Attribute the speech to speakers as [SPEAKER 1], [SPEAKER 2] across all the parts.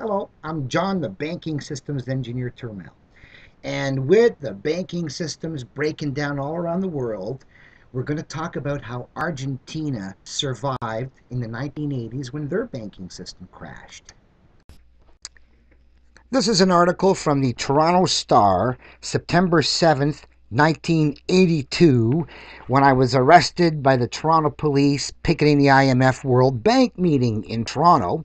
[SPEAKER 1] Hello, I'm John, the Banking Systems Engineer Turmel. And with the banking systems breaking down all around the world, we're going to talk about how Argentina survived in the 1980s when their banking system crashed. This is an article from the Toronto Star, September 7th, 1982, when I was arrested by the Toronto police picketing the IMF World Bank meeting in Toronto.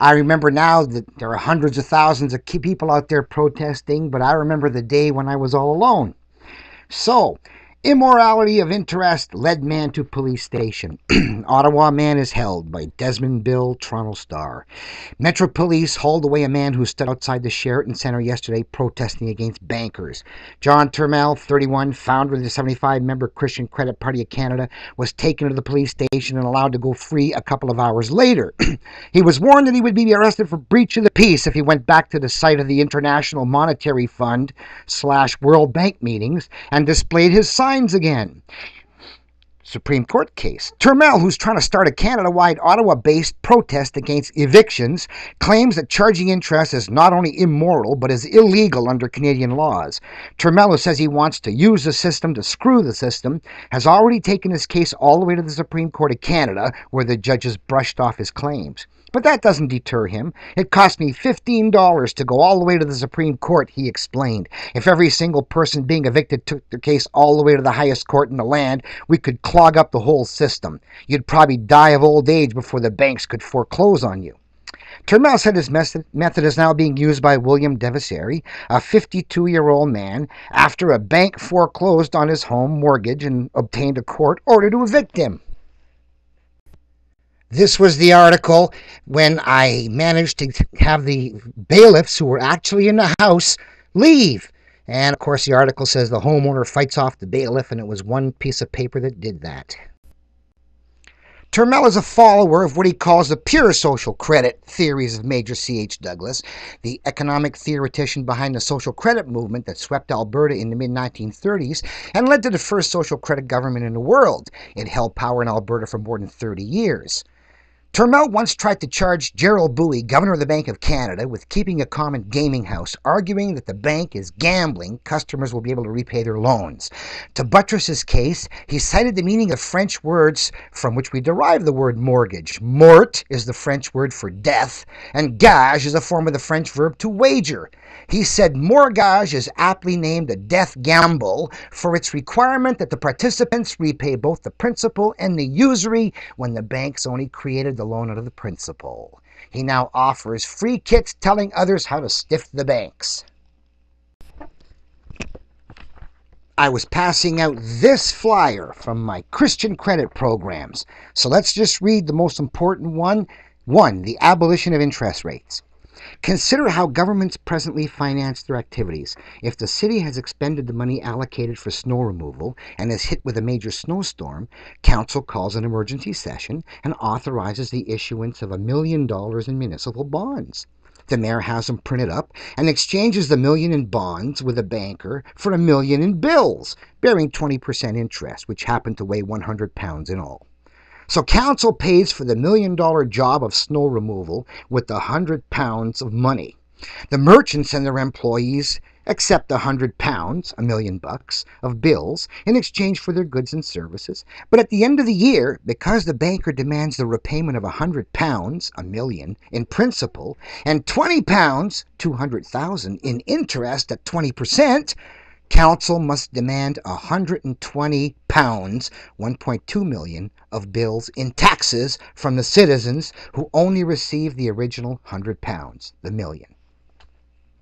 [SPEAKER 1] I remember now that there are hundreds of thousands of people out there protesting, but I remember the day when I was all alone. So, Immorality of interest led man to police station. Ottawa man is held by Desmond Bill, Toronto Star. Metro Police hauled away a man who stood outside the Sheraton Centre yesterday protesting against bankers. John Turmel, 31, founder of the 75 member Christian Credit Party of Canada, was taken to the police station and allowed to go free a couple of hours later. he was warned that he would be arrested for breach of the peace if he went back to the site of the International Monetary Fund slash World Bank meetings and displayed his sign signs again. Supreme Court case. Turmel, who's trying to start a Canada wide Ottawa based protest against evictions, claims that charging interest is not only immoral but is illegal under Canadian laws. Turmel, who says he wants to use the system to screw the system, has already taken his case all the way to the Supreme Court of Canada, where the judges brushed off his claims. But that doesn't deter him. It cost me $15 to go all the way to the Supreme Court, he explained. If every single person being evicted took their case all the way to the highest court in the land, we could clog up the whole system. You'd probably die of old age before the banks could foreclose on you. Turmel said his method is now being used by William Devaseri, a 52 year old man, after a bank foreclosed on his home mortgage and obtained a court order to evict him. This was the article when I managed to have the bailiffs who were actually in the house leave. And of course, the article says the homeowner fights off the bailiff, and it was one piece of paper that did that. Turmel is a follower of what he calls the pure social credit theories of Major C.H. Douglas, the economic theoretician behind the social credit movement that swept Alberta in the mid 1930s and led to the first social credit government in the world. It held power in Alberta for more than 30 years. Turmel once tried to charge Gerald Bouey, governor of the Bank of Canada, with keeping a common gaming house, arguing that the bank is gambling, customers will be able to repay their loans. To buttress his case, he cited the meaning of French words from which we derive the word mortgage. Mort is the French word for death, and gage is a form of the French verb to wager. He said mortgage is aptly named a death gamble for its requirement that the participants repay both the principal and the usury when the banks only created the loan out of the principal. He now offers free kits telling others how to stiff the banks. I was passing out this flyer from my Christian credit programs. So let's just read the most important one. One, the abolition of interest rates. Consider how governments presently finance their activities. If the city has expended the money allocated for snow removal and is hit with a major snowstorm, council calls an emergency session and authorizes the issuance of a million dollars in municipal bonds. The mayor has them printed up and exchanges the million in bonds with a banker for a million in bills, bearing 20% interest, which happen to weigh 100 pounds in all. So council pays for the million dollar job of snow removal with the hundred pounds of money. The merchants and their employees accept a hundred pounds, a million bucks, of bills in exchange for their goods and services. But at the end of the year, because the banker demands the repayment of a hundred pounds, a million, in principal, and twenty pounds, two hundred thousand, in interest at twenty percent, Council must demand 120 pounds, 1.2 million, of bills in taxes from the citizens who only received the original 100 pounds, the million.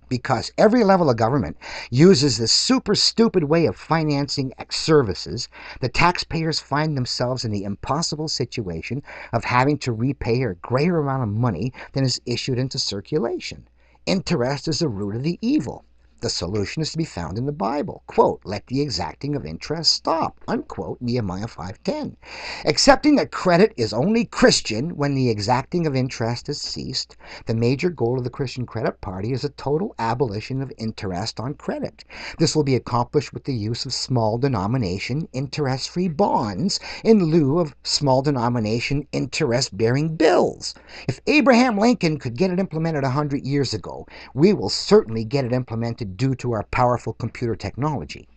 [SPEAKER 1] Because every level of government uses this super stupid way of financing services, the taxpayers find themselves in the impossible situation of having to repay a greater amount of money than is issued into circulation. Interest is the root of the evil. The solution is to be found in the Bible. Quote, let the exacting of interest stop. Unquote, Nehemiah 5.10. Accepting that credit is only Christian when the exacting of interest has ceased, the major goal of the Christian Credit Party is a total abolition of interest on credit. This will be accomplished with the use of small denomination interest-free bonds in lieu of small denomination interest-bearing bills. If Abraham Lincoln could get it implemented 100 years ago, we will certainly get it implemented due to our powerful computer technology.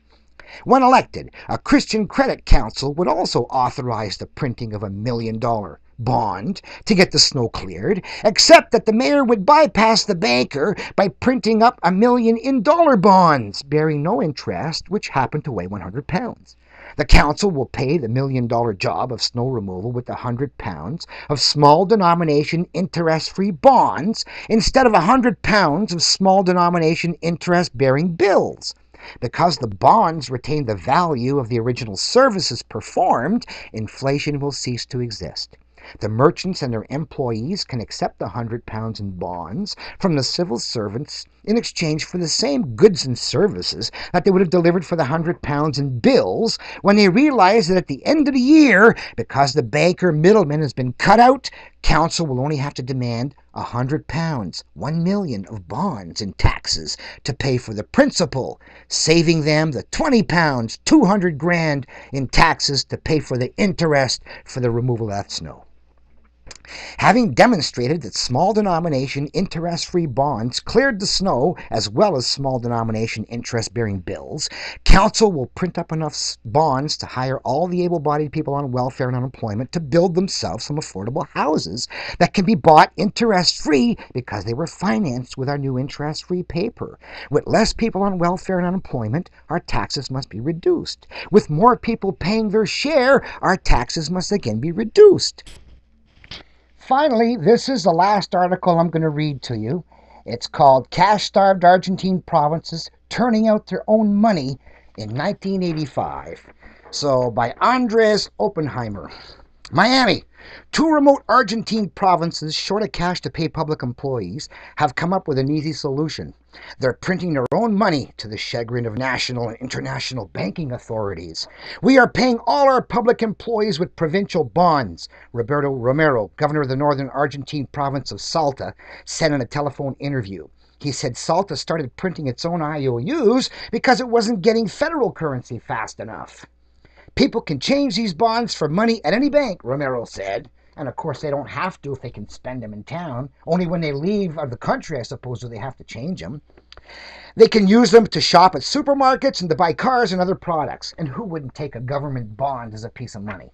[SPEAKER 1] When elected, a Christian Credit Council would also authorize the printing of a million dollar bond to get the snow cleared, except that the mayor would bypass the banker by printing up a million in dollar bonds bearing no interest, which happened to weigh 100 pounds. The council will pay the million dollar job of snow removal with a hundred pounds of small denomination interest free bonds instead of a hundred pounds of small denomination interest bearing bills. Because the bonds retain the value of the original services performed, inflation will cease to exist. The merchants and their employees can accept the hundred pounds in bonds from the civil servants in exchange for the same goods and services that they would have delivered for the hundred pounds in bills when they realize that at the end of the year, because the banker middleman has been cut out, council will only have to demand a hundred pounds, one million of bonds and taxes to pay for the principal, saving them the twenty pounds, two hundred grand in taxes to pay for the interest for the removal of that snow. Having demonstrated that small denomination interest free bonds cleared the snow as well as small denomination interest bearing bills, Council will print up enough bonds to hire all the able bodied people on welfare and unemployment to build themselves some affordable houses that can be bought interest free because they were financed with our new interest free paper. With less people on welfare and unemployment, our taxes must be reduced. With more people paying their share, our taxes must again be reduced. Finally, this is the last article I'm going to read to you. It's called Cash Starved Argentine Provinces Turning Out Their Own Money in 1985. So, by Andres Oppenheimer. Miami. Two remote Argentine provinces, short of cash to pay public employees, have come up with an easy solution. They're printing their own money to the chagrin of national and international banking authorities. We are paying all our public employees with provincial bonds, Roberto Romero, governor of the northern Argentine province of Salta, said in a telephone interview. He said Salta started printing its own IOUs because it wasn't getting federal currency fast enough. People can change these bonds for money at any bank, Romero said. And of course, they don't have to if they can spend them in town. Only when they leave of the country, I suppose, do they have to change them. They can use them to shop at supermarkets and to buy cars and other products. And who wouldn't take a government bond as a piece of money?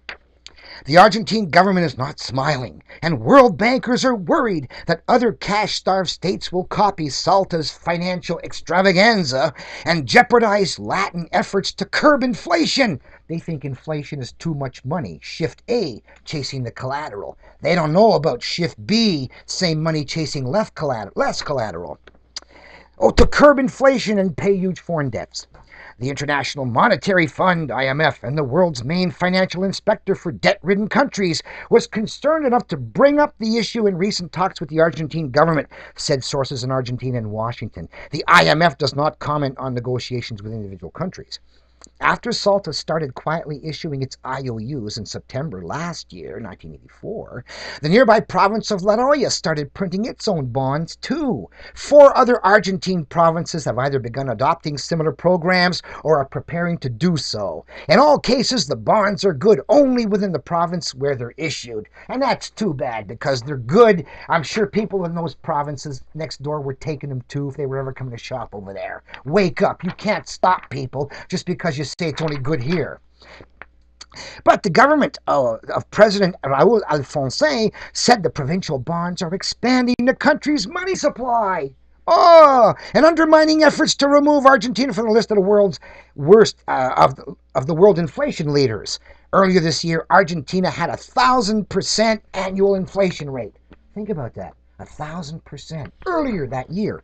[SPEAKER 1] The Argentine government is not smiling, and world bankers are worried that other cash starved states will copy Salta's financial extravaganza and jeopardize Latin efforts to curb inflation. They think inflation is too much money, shift A, chasing the collateral. They don't know about shift B, same money chasing less collateral. Oh, to curb inflation and pay huge foreign debts. The International Monetary Fund, IMF, and the world's main financial inspector for debt ridden countries, was concerned enough to bring up the issue in recent talks with the Argentine government, said sources in Argentina and Washington. The IMF does not comment on negotiations with individual countries. After Salta started quietly issuing its IOUs in September last year, 1984, the nearby province of La started printing its own bonds too. Four other Argentine provinces have either begun adopting similar programs or are preparing to do so. In all cases, the bonds are good only within the province where they're issued. And that's too bad because they're good. I'm sure people in those provinces next door were taking them too if they were ever coming to shop over there. Wake up. You can't stop people just because because you say it's only good here. But the government of, of President Raul Alfonso said the provincial bonds are expanding the country's money supply. Oh, and undermining efforts to remove Argentina from the list of the world's worst uh, of, the, of the world inflation leaders. Earlier this year, Argentina had a thousand percent annual inflation rate. Think about that, a thousand percent. Earlier that year,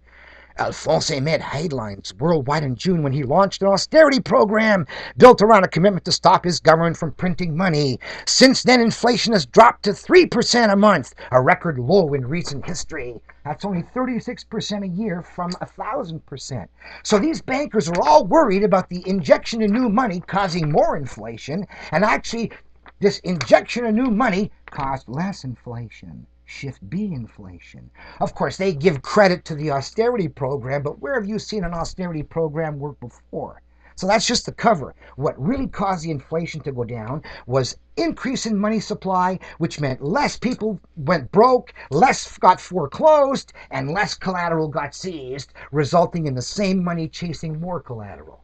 [SPEAKER 1] Alphonse made headlines worldwide in June when he launched an austerity program built around a commitment to stop his government from printing money. Since then, inflation has dropped to 3% a month, a record low in recent history. That's only 36% a year from 1,000%. So these bankers are all worried about the injection of new money causing more inflation, and actually, this injection of new money caused less inflation. Shift B inflation. Of course, they give credit to the austerity program, but where have you seen an austerity program work before? So that's just the cover. What really caused the inflation to go down was increase in money supply, which meant less people went broke, less got foreclosed, and less collateral got seized, resulting in the same money chasing more collateral.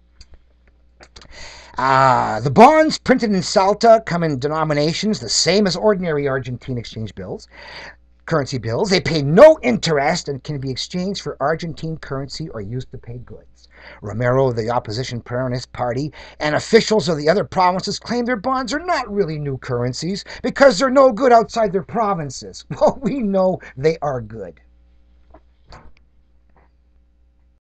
[SPEAKER 1] Uh, the bonds printed in Salta come in denominations the same as ordinary Argentine exchange bills, currency bills. They pay no interest and can be exchanged for Argentine currency or used to pay goods. Romero of the opposition Peronist party and officials of the other provinces claim their bonds are not really new currencies because they're no good outside their provinces. Well, we know they are good.